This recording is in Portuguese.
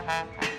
Música